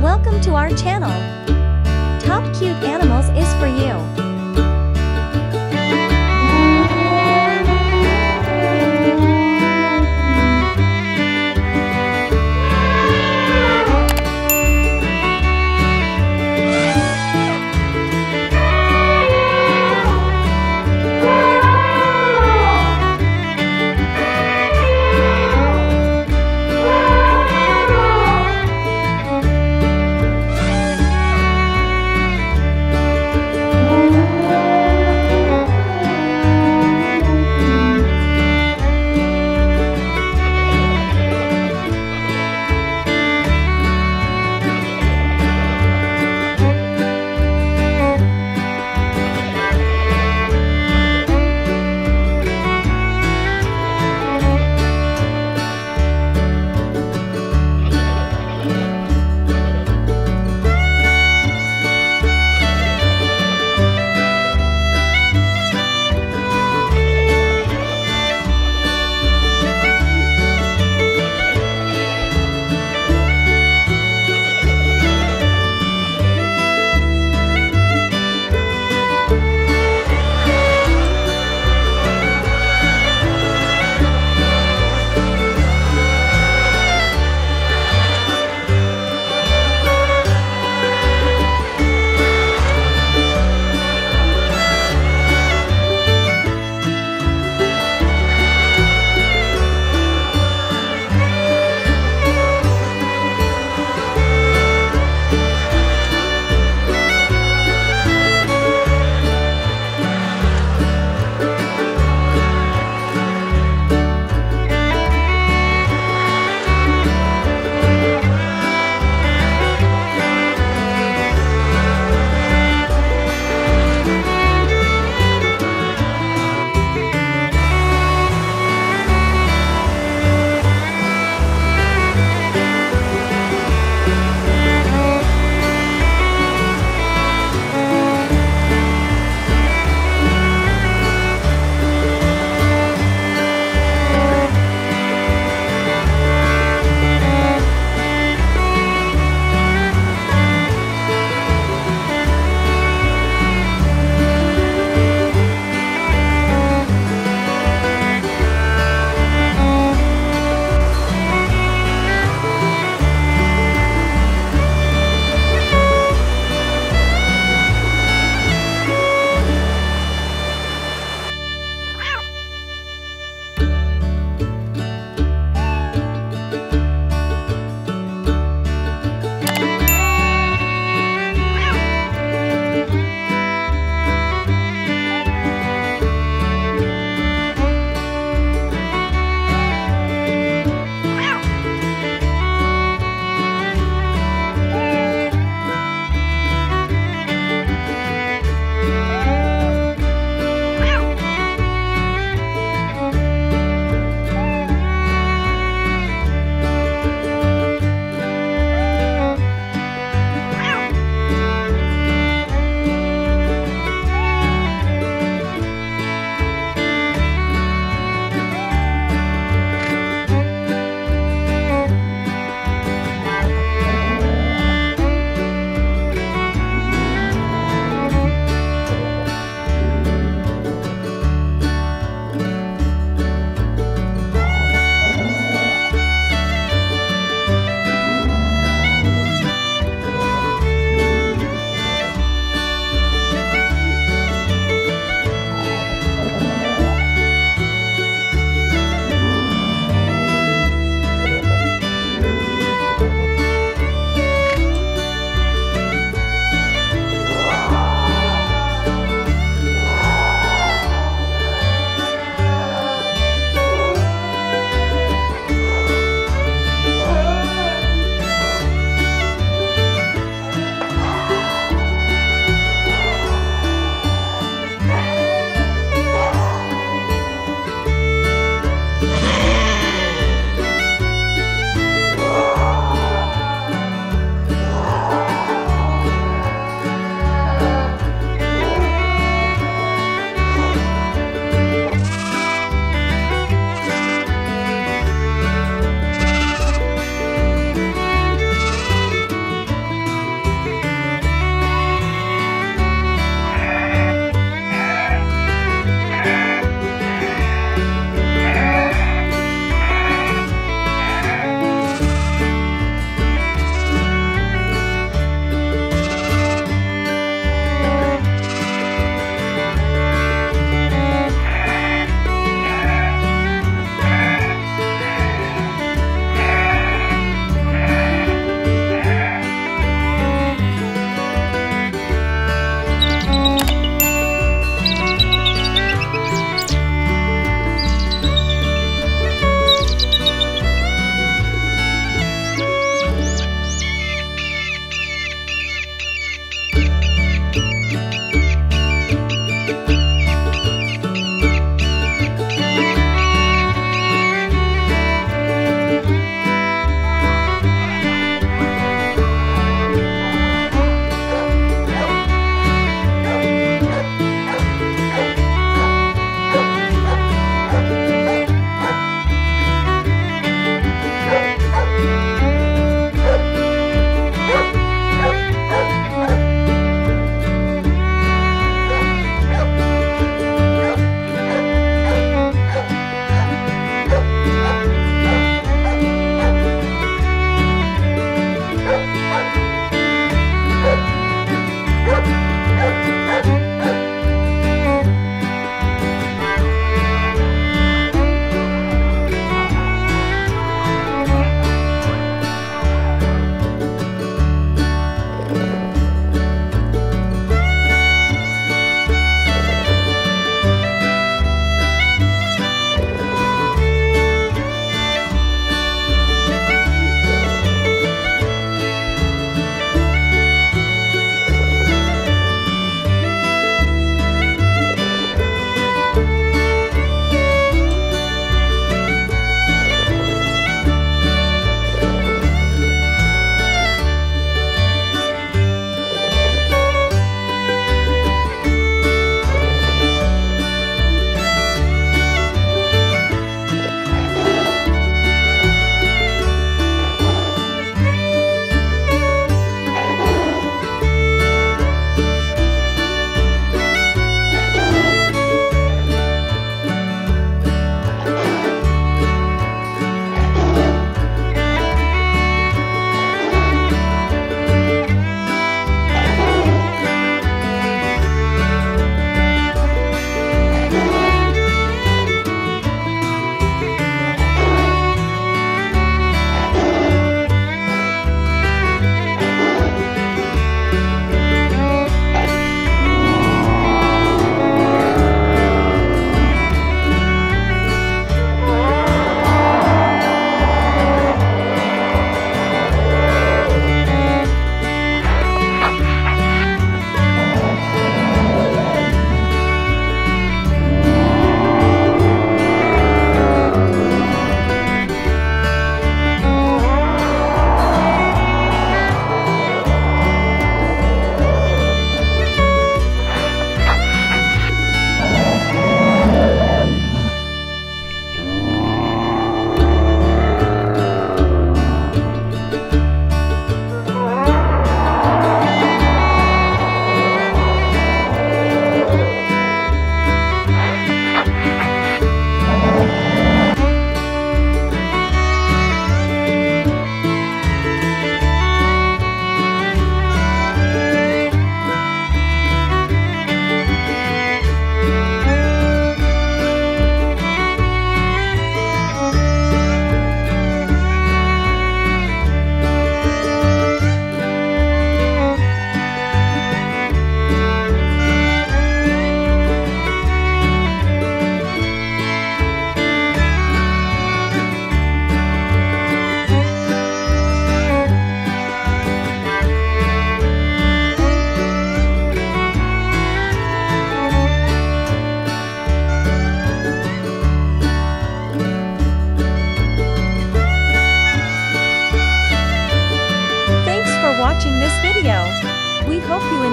Welcome to our channel. Top Cute Animals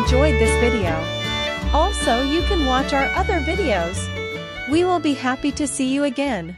enjoyed this video. Also you can watch our other videos. We will be happy to see you again.